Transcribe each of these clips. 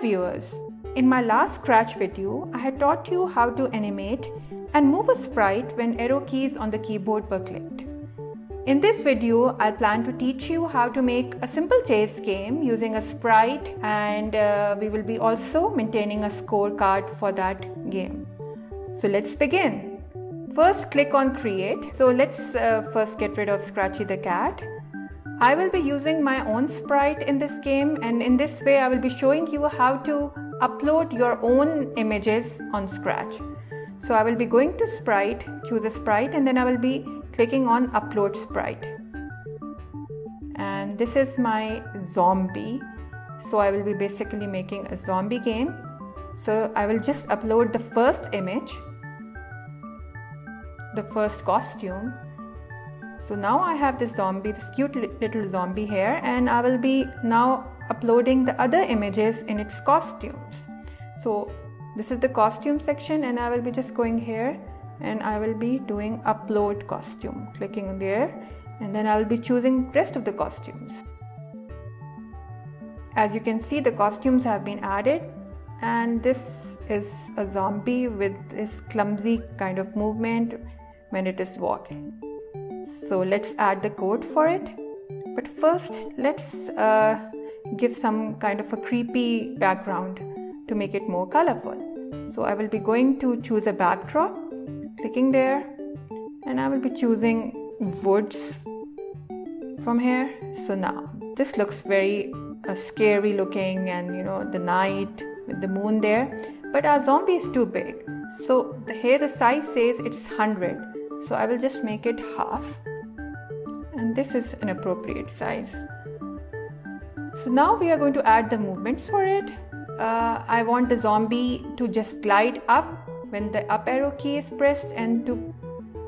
viewers, in my last Scratch video, I had taught you how to animate and move a sprite when arrow keys on the keyboard were clicked. In this video, I plan to teach you how to make a simple chase game using a sprite and uh, we will be also maintaining a scorecard for that game. So let's begin. First click on create. So let's uh, first get rid of Scratchy the cat. I will be using my own sprite in this game and in this way I will be showing you how to upload your own images on Scratch. So I will be going to sprite, choose a sprite and then I will be clicking on upload sprite. And this is my zombie. So I will be basically making a zombie game. So I will just upload the first image, the first costume. So now I have this zombie, this cute little zombie here and I will be now uploading the other images in its costumes. So this is the costume section and I will be just going here and I will be doing upload costume clicking there and then I will be choosing rest of the costumes as you can see the costumes have been added and this is a zombie with this clumsy kind of movement when it is walking so let's add the code for it. But first let's uh, give some kind of a creepy background to make it more colorful. So I will be going to choose a backdrop clicking there and I will be choosing woods from here. So now this looks very uh, scary looking and you know the night with the moon there. But our zombie is too big. So the, here the size says it's 100 so I will just make it half. And this is an appropriate size. So now we are going to add the movements for it. Uh, I want the zombie to just glide up when the up arrow key is pressed and to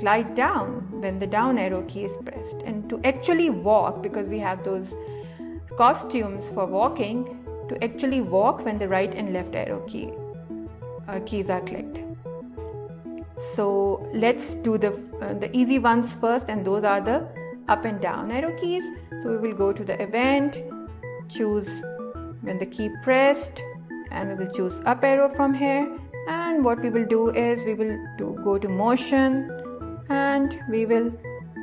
glide down when the down arrow key is pressed. And to actually walk because we have those costumes for walking to actually walk when the right and left arrow key uh, keys are clicked so let's do the uh, the easy ones first and those are the up and down arrow keys. So we will go to the event choose when the key pressed and we will choose up arrow from here. And what we will do is we will do go to motion and we will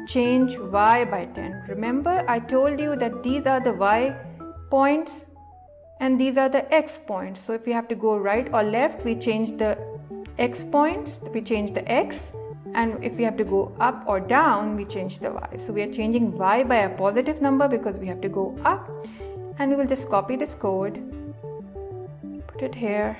change y by 10 remember i told you that these are the y points and these are the x points. So if we have to go right or left we change the x points we change the x and if we have to go up or down we change the y. So we are changing y by a positive number because we have to go up and we will just copy this code put it here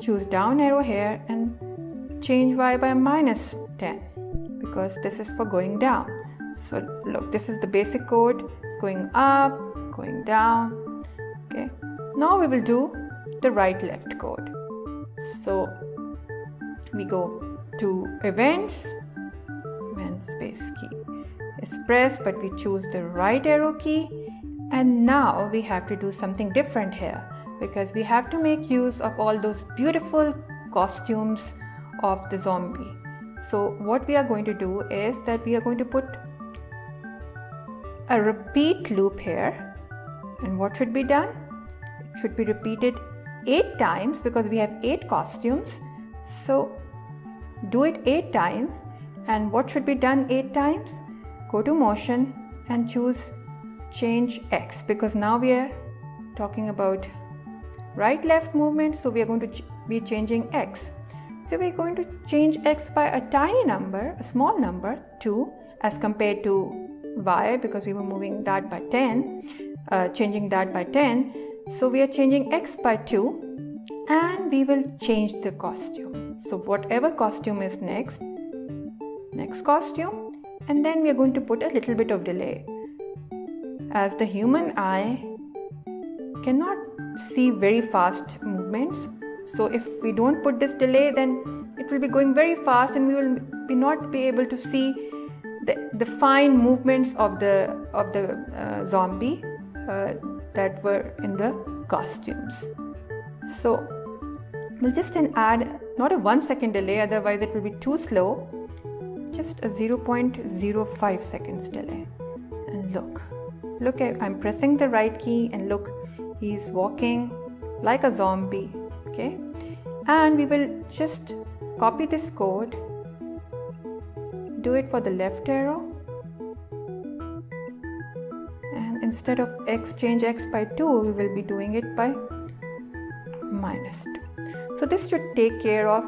choose down arrow here and change y by minus 10 because this is for going down. So look this is the basic code. It's going up going down. Okay. Now we will do the right left code. So we go to events when space key is pressed but we choose the right arrow key and now we have to do something different here because we have to make use of all those beautiful costumes of the zombie. So, what we are going to do is that we are going to put a repeat loop here. And what should be done? It should be repeated 8 times because we have 8 costumes. So, do it 8 times. And what should be done 8 times? Go to motion and choose change X because now we are talking about right left movement so we are going to ch- be changing x so we're going to change x by a tiny number a small number 2 as compared to y because we were moving that by 10 uh, changing that by 10 so we are changing x by 2 and we will change the costume. So whatever costume is next next costume and then we are going to put a little bit of delay. As the human eye cannot see very fast movements so if we don't put this delay then it will be going very fast and we will be not be able to see the, the fine movements of the of the uh, zombie uh, that were in the costumes so we'll just add not a one second delay otherwise it will be too slow. Just a 0.05 seconds delay. And look look i'm pressing the right key and look he's walking like a zombie okay? And we will just copy this code do it for the left arrow. And instead of x change x by 2 we will be doing it by minus 2 so this should take care of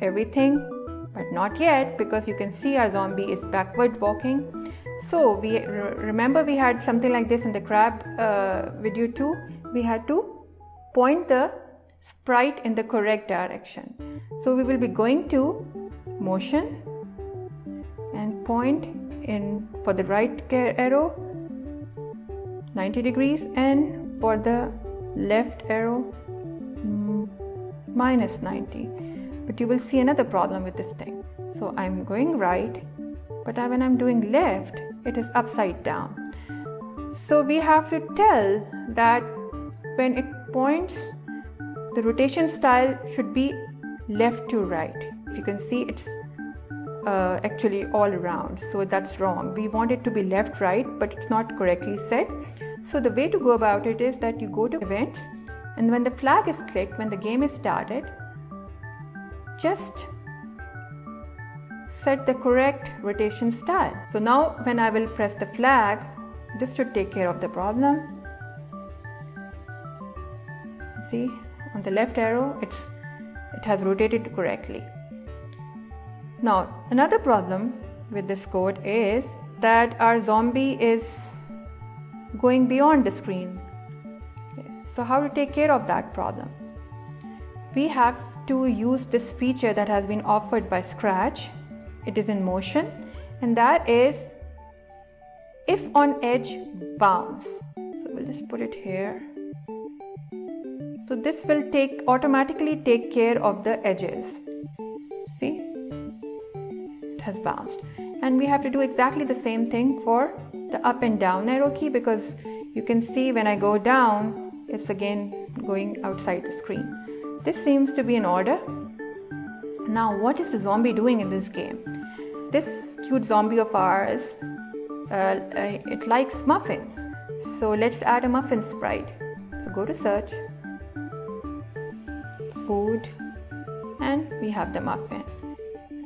everything but not yet because you can see our zombie is backward walking. So we remember we had something like this in the crab uh, video too? We had to point the sprite in the correct direction. So we will be going to motion and point in for the right arrow 90 degrees and for the left arrow minus 90 but you will see another problem with this thing. So I'm going right but when I'm doing left it is upside down. So we have to tell that when it points the rotation style should be left to right. If you can see it's uh, actually all around. So that's wrong. We want it to be left right but it's not correctly set. So the way to go about it is that you go to events and when the flag is clicked when the game is started just set the correct rotation style. So now when I will press the flag, this should take care of the problem. See on the left arrow, it's it has rotated correctly. Now another problem with this code is that our zombie is going beyond the screen. So how to take care of that problem? We have to use this feature that has been offered by Scratch. It is in motion, and that is if on edge bounce. So we'll just put it here. So this will take automatically take care of the edges. See? It has bounced. And we have to do exactly the same thing for the up and down arrow key because you can see when I go down, it's again going outside the screen. This seems to be in order. Now, what is the zombie doing in this game? This cute zombie of ours, uh, uh, it likes muffins. So let's add a muffin sprite. So go to search, food, and we have the muffin.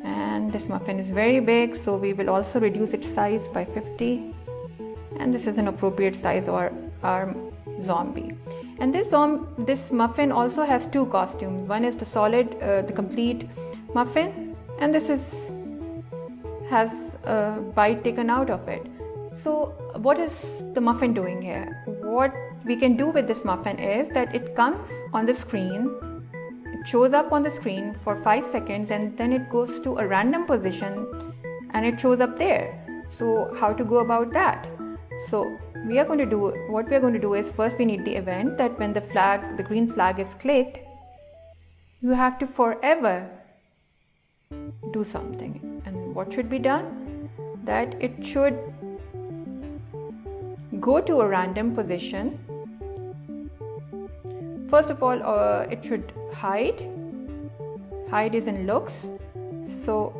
And this muffin is very big, so we will also reduce its size by 50. And this is an appropriate size for our zombie and this um, this muffin also has two costumes. One is the solid uh, the complete muffin and this is has a bite taken out of it. So what is the muffin doing here? What we can do with this muffin is that it comes on the screen it shows up on the screen for 5 seconds and then it goes to a random position and it shows up there. So how to go about that so we are going to do what we are going to do is first we need the event that when the flag the green flag is clicked you have to forever do something. And what should be done? That it should go to a random position. First of all uh, it should hide. Hide is in looks. So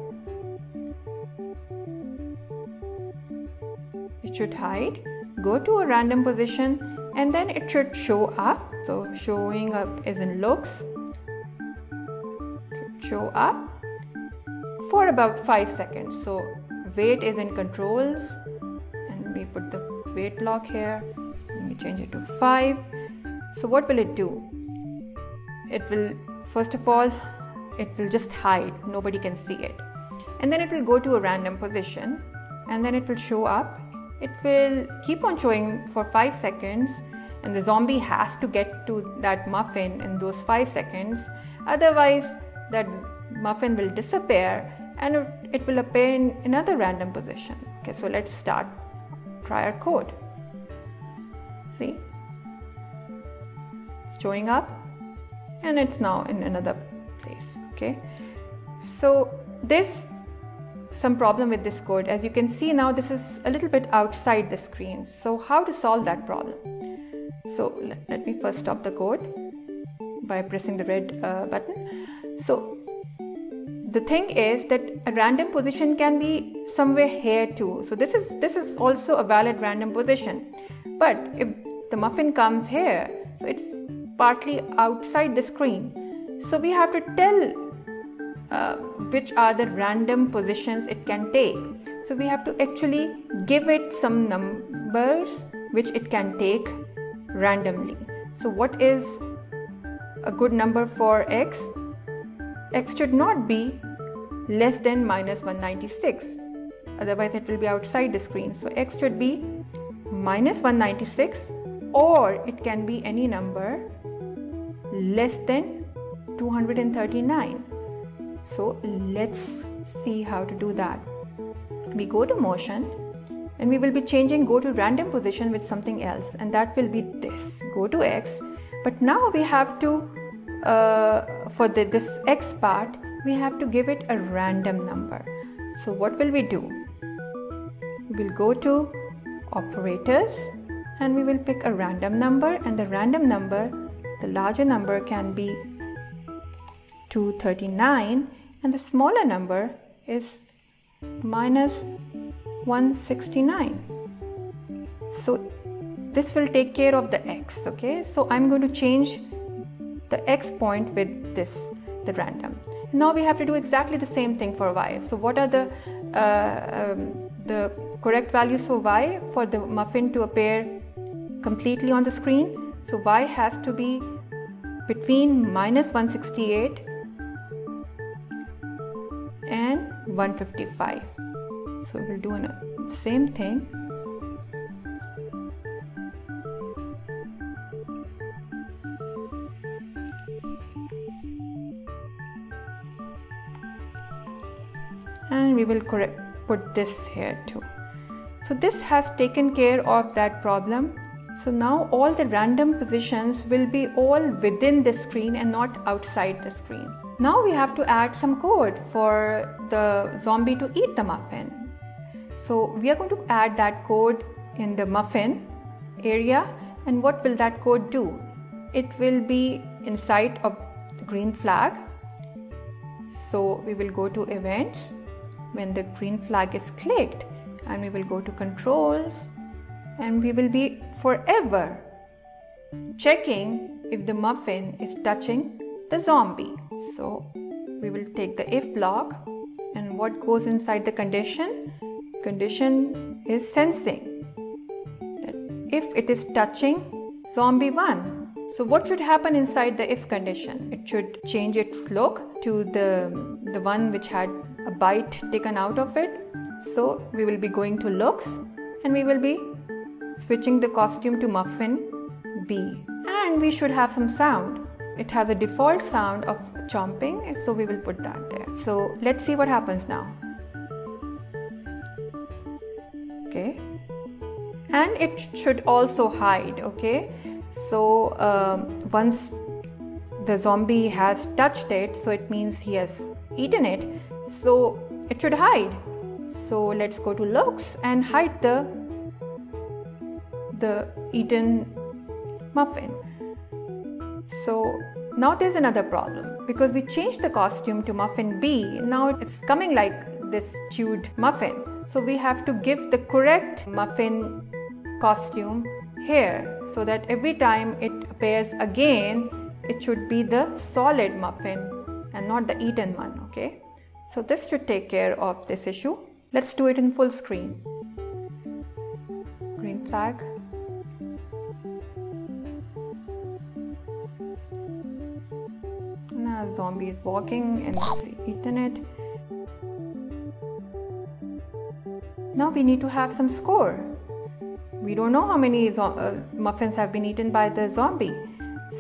it should hide go to a random position and then it should show up. So showing up is in looks. Show up for about 5 seconds. So wait is in controls. And we put the wait block here. And we change it to 5 so what will it do? It will first of all it will just hide. Nobody can see it. And then it will go to a random position. And then it will show up it will keep on showing for 5 seconds and the zombie has to get to that muffin in those 5 seconds. Otherwise that muffin will disappear and it will appear in another random position. Okay so let's start try our code. See? It's showing up and it's now in another place okay? So this some problem with this code. As you can see now, this is a little bit outside the screen. So how to solve that problem? So let, me first stop the code by pressing the red uh, button. So the thing is that a random position can be somewhere here too. So this is this is also a valid random position. But if the muffin comes here, so it's partly outside the screen. So we have to tell uh, which are the random positions it can take. So we have to actually give it some numbers which it can take randomly. So what is a good number for x? x should not be less than minus 196 otherwise it will be outside the screen so x should be minus 196 or it can be any number less than 239 so let's see how to do that. We go to motion and we will be changing go to random position with something else and that will be this. Go to x but now we have to uh, for the, this x part we have to give it a random number. So what will we do? We'll go to operators and we will pick a random number and the random number the larger number can be 239 and the smaller number is minus 169 so this will take care of the x okay? So i'm going to change the x point with this the random. Now we have to do exactly the same thing for y. So what are the uh, um, the correct values for y? For the muffin to appear completely on the screen. So y has to be between minus 168 155 so we'll do the same thing. And we will correct, put this here too. So this has taken care of that problem. So now all the random positions will be all within the screen and not outside the screen now we have to add some code for the zombie to eat the muffin. So we are going to add that code in the muffin area. And what will that code do? It will be inside of the green flag. So we will go to events. When the green flag is clicked and we will go to controls. And we will be forever checking if the muffin is touching the zombie. So we will take the if block and what goes inside the condition? Condition is sensing if it is touching zombie 1. So what should happen inside the if condition? It should change its look to the, the one which had a bite taken out of it. So we will be going to looks and we will be switching the costume to muffin B. And we should have some sound. It has a default sound of chomping, so we will put that there. So let's see what happens now. Okay. And it should also hide, okay? So um, once the zombie has touched it, so it means he has eaten it so it should hide so let's go to looks and hide the the eaten muffin so now there's another problem because we changed the costume to muffin b now it's coming like this chewed muffin so we have to give the correct muffin costume here so that every time it appears again it should be the solid muffin and not the eaten one okay so this should take care of this issue. Let's do it in full screen. Green flag. Now zombie is walking and it's eaten it. Now we need to have some score. We don't know how many uh, muffins have been eaten by the zombie.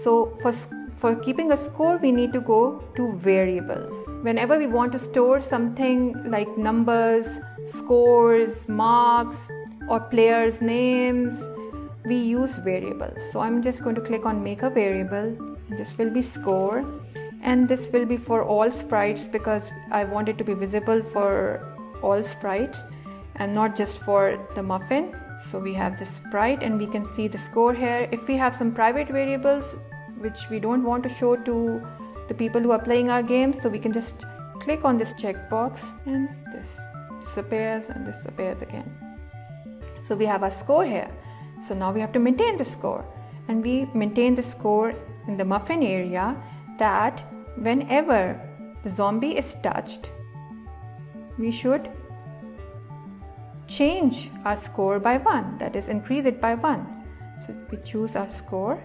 So for for keeping a score, we need to go to variables. Whenever we want to store something like numbers, scores, marks, or players' names, we use variables. So I'm just going to click on make a variable. This will be score, and this will be for all sprites because I want it to be visible for all sprites and not just for the muffin. So we have the sprite and we can see the score here. If we have some private variables, which we don't want to show to the people who are playing our game so we can just click on this checkbox and this disappears and this appears again so we have our score here so now we have to maintain the score and we maintain the score in the muffin area that whenever the zombie is touched, we should change our score by 1, that is, increase it by 1. So we choose our score,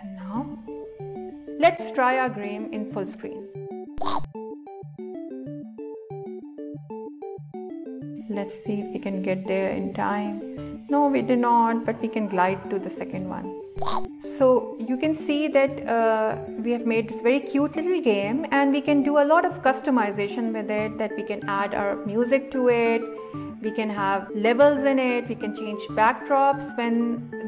and now let's try our game in full screen. Let's see if we can get there in time. No, we did not, but we can glide to the second one. So you can see that uh, we have made this very cute little game and we can do a lot of customization with it that we can add our music to it we can have levels in it we can change backdrops when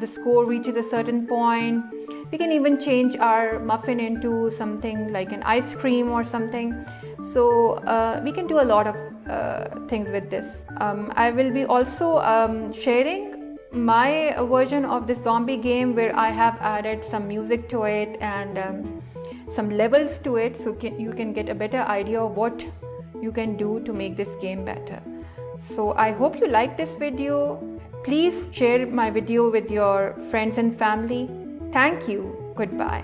the score reaches a certain point we can even change our muffin into something like an ice cream or something. So uh, we can do a lot of uh, things with this. Um, i will be also um, sharing my version of this zombie game where i have added some music to it and um, some levels to it so can, you can get a better idea of what you can do to make this game better. So i hope you like this video. Please share my video with your friends and family. Thank you. Goodbye